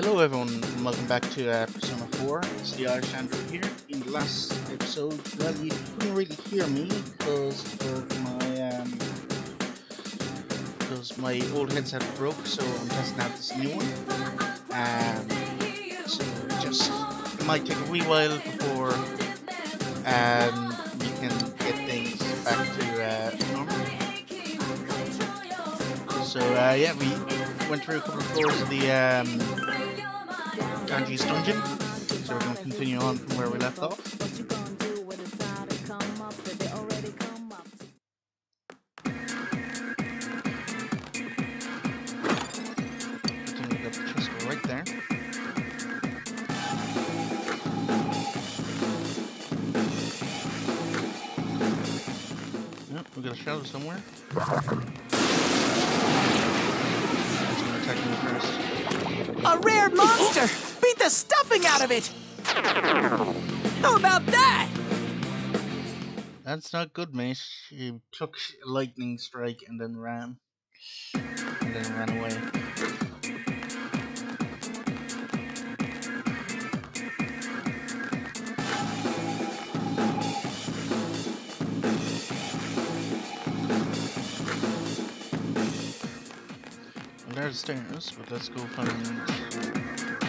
Hello everyone and welcome back to uh, Persona 4. It's the Irish Android here. In the last episode, well you couldn't really hear me because my um because my old headset broke so I'm testing out this new one. Um so just it might take a wee while before um we can get things back to uh, normal. So uh, yeah, we went through a couple of floors of the um, Kanji's dungeon. So we're going to continue on from where we left off. We got a shadow somewhere. A rare monster! Stuffing out of it! How about that? That's not good, mate. She took lightning strike and then ran. And then ran away. Well, there's stairs, but let's go find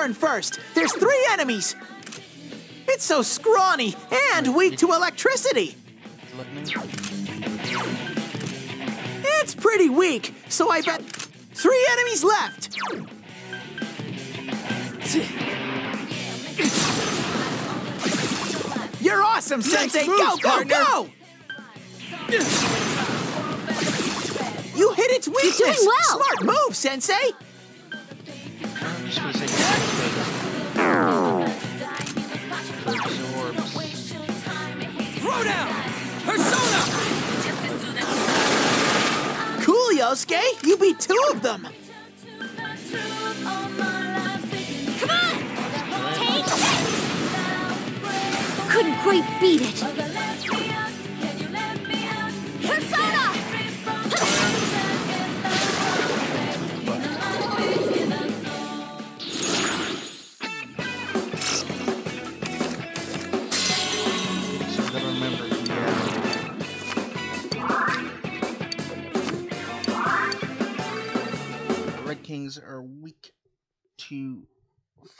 turn first! There's three enemies! It's so scrawny and weak to electricity! It's pretty weak, so I bet three enemies left! You're awesome, Sensei! Go, go, partner. go! You hit its weakness! doing well. Smart move, Sensei! Cool, Yosuke! You beat two of them! Come on! Take this! Couldn't quite beat it.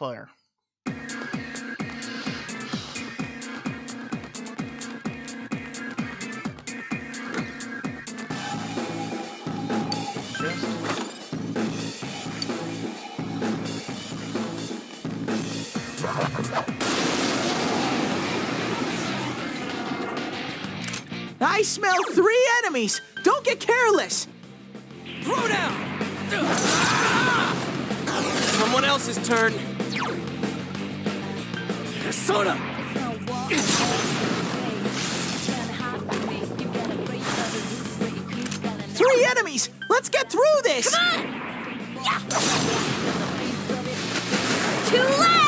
Fire. I smell three enemies! Don't get careless! Throw down! Someone else's turn. Persona! Three enemies! Let's get through this! Two left! It's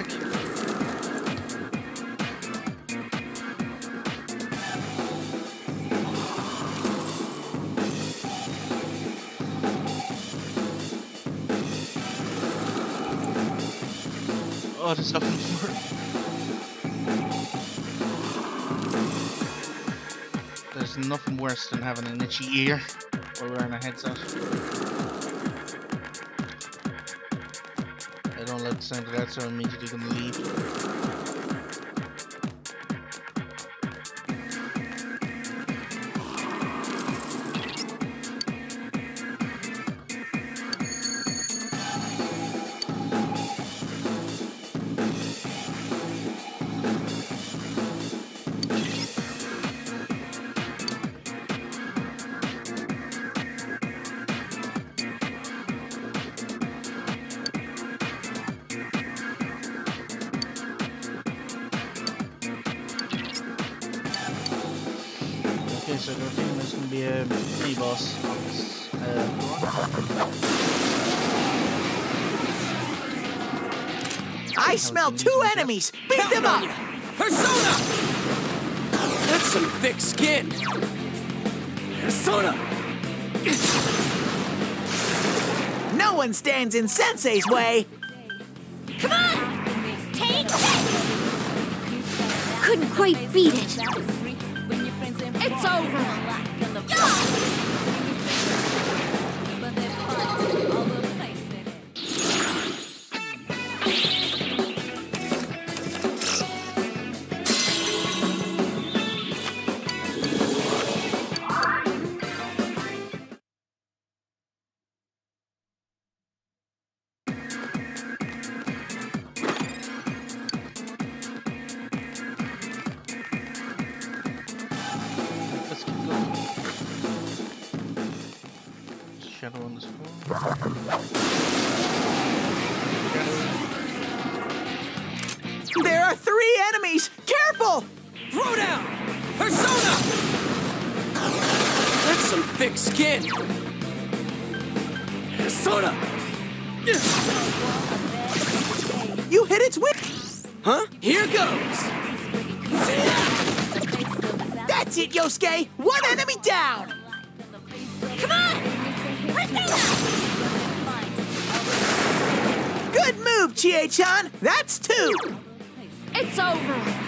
Oh, there's nothing more. There's nothing worse than having an itchy ear while wearing a headset. Of that, so I'm immediately gonna leave. I smell two enemies. Beat them up. you. Persona! That's some thick skin. Persona! No one stands in Sensei's way. Come on! Take this! Couldn't quite beat it. It's over. Hit its weak. Huh? Here goes! That's it, Yosuke. One enemy down. Come on! Good move, Chie-chan. That's two. It's over.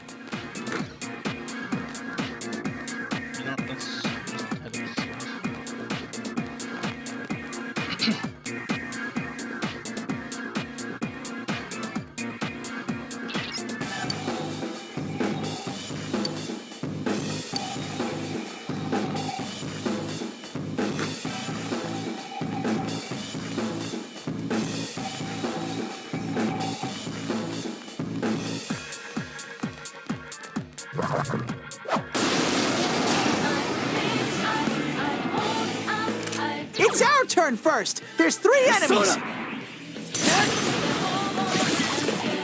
First. There's three enemies.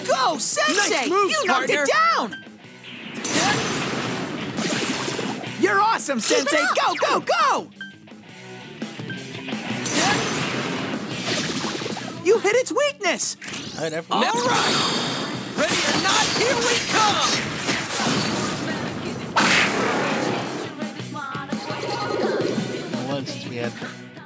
Go, Sensei! Nice move, you knocked partner. it down. You're awesome, Sensei. Go, go, go! You hit its weakness. Alright, everyone. All right! Ready or not, here we come! been a while since we had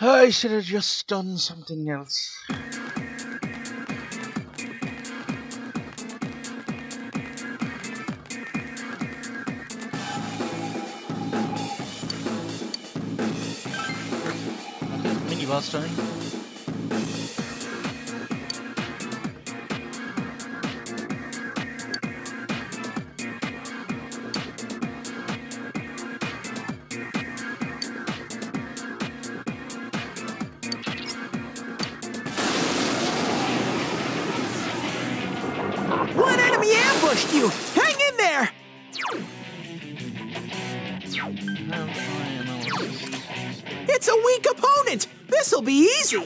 I should have just done something else. last time. One enemy ambushed you! Hang in there! How do I analysis? It's a weak opponent! This'll be easy!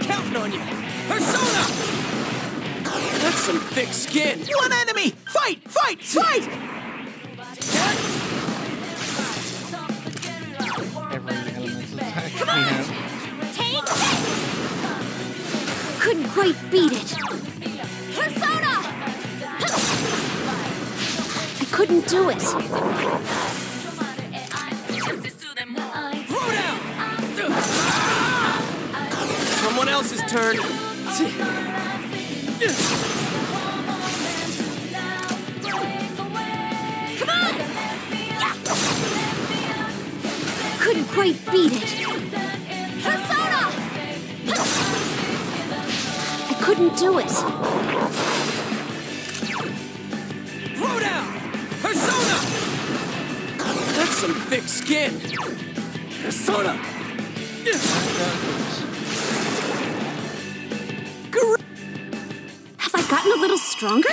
Counting on you. Persona! That's some thick skin. One enemy! Fight! Fight! Fight! Quite beat it. Persona! I couldn't do it. Someone else's turn. Come on! Couldn't quite beat it. Couldn't do it. Throw down! Persona! That's some thick skin. Persona! Gr- Have I gotten a little stronger?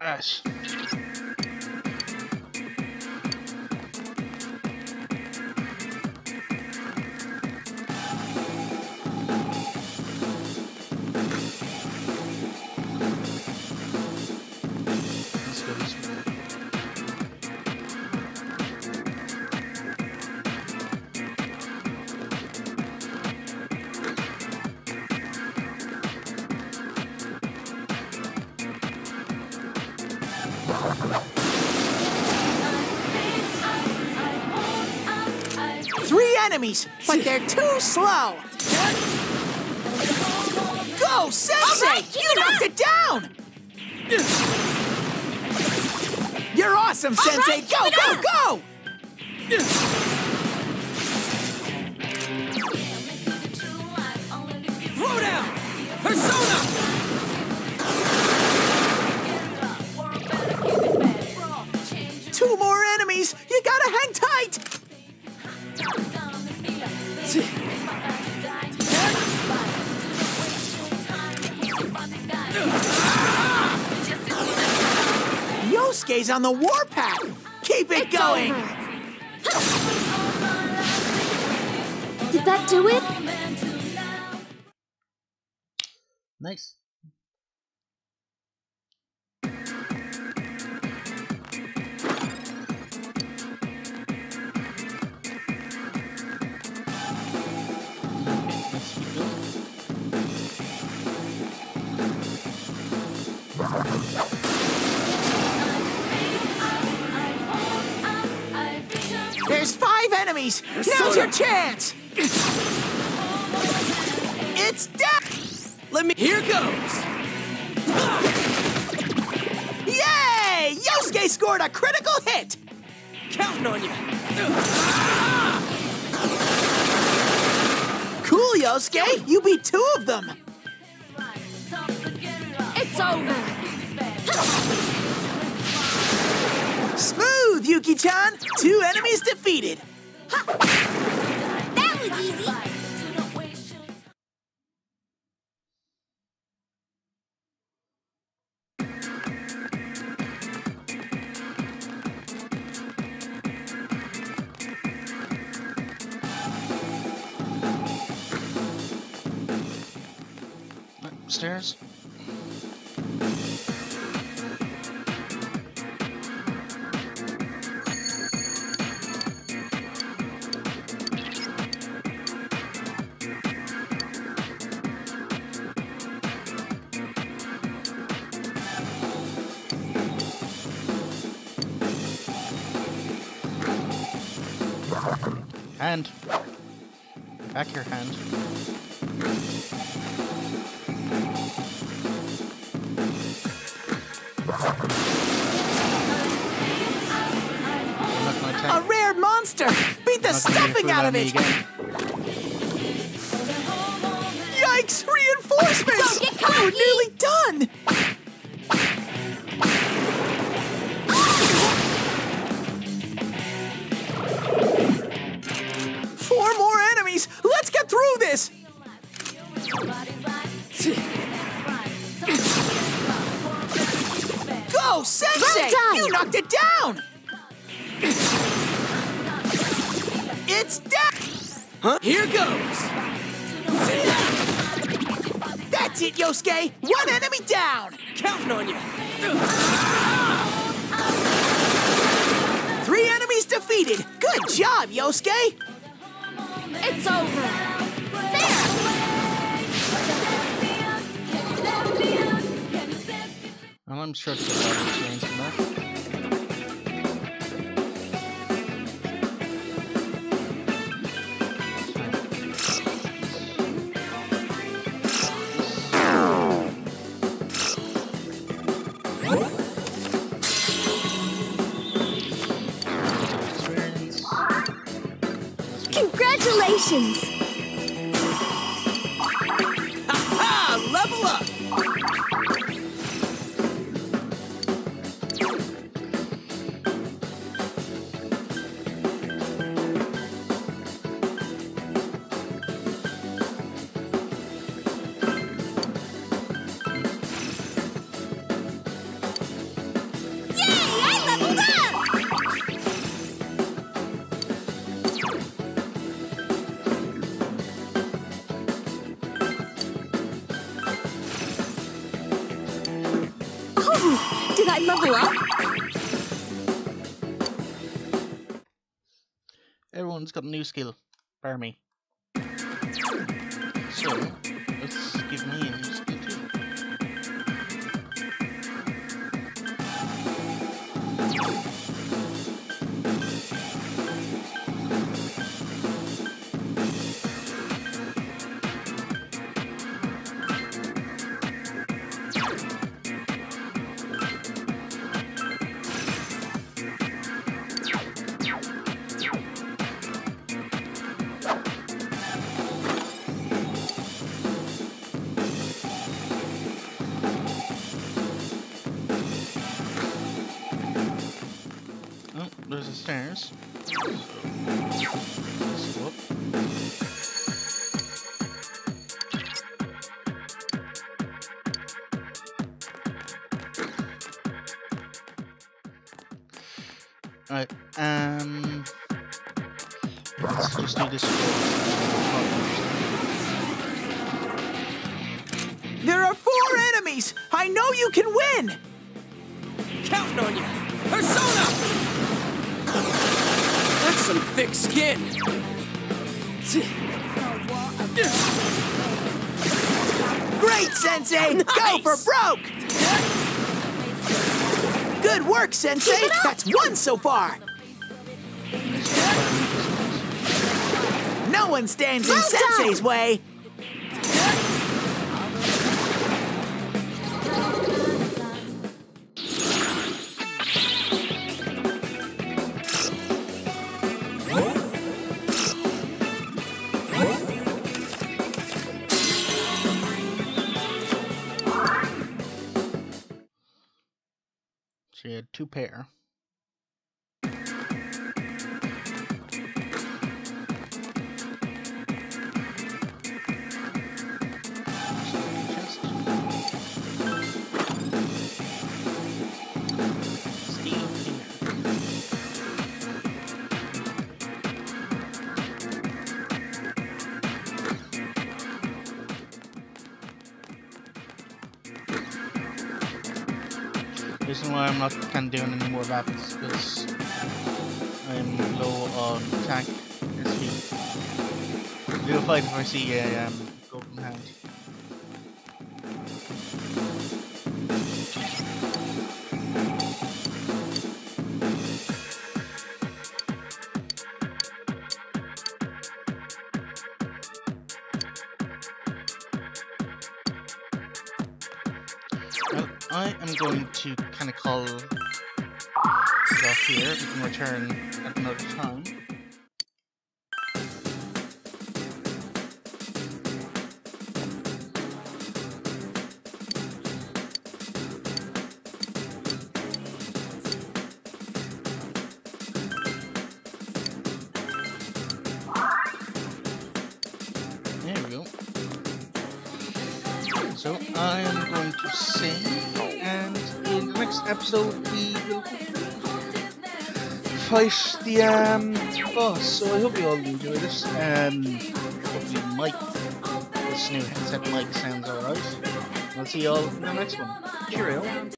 Ash. Three enemies, but they're too slow! Go, Sensei! All right, keep you it knocked it down! You're awesome, All Sensei! right, go, keep go, go! Throw down! Persona! Gotta! Yosuke's on the warpath! Keep it It's going! over. Did that do it? Nice. There's five enemies! Now's your chance! It's death. Let me. Here goes! Yay! Yosuke scored a critical hit! Counting on you! Cool, Yosuke! You beat two of them! It's over. Smooth, Yuki-chan! Two enemies defeated! That was easy. Upstairs. Back your hand. A rare monster! Beat the stuffing out of it! Yikes! Reinforcements! We're nearly done! You knocked it down! It's down! Huh? Here goes. That's it, Yosuke! One enemy down! Counting on you. Three enemies defeated! Good job, Yosuke! It's over. There! I'm sure to get a lot of experience from that. Congratulations! I level up? Everyone's got a new skill, bar me. So, let's give me a new skill So, let's go up. Alright, um... Let's just do this There are four enemies! I know you can win! Counting on you. Persona. Some thick skin. Great, Sensei! Go for broke! Good work, Sensei! That's one so far! No one stands in done. Sensei's way! Two pair. Reason why I'm not of doing any more laps because I'm low on attack SP. We'll fight if I see a um, leave off here. We can return at another time. Episode we will fight the um boss. So I hope you all enjoy this. Um, hopefully Mike, this new headset mic sounds alright. I'll see you all in the next one. Cheerio.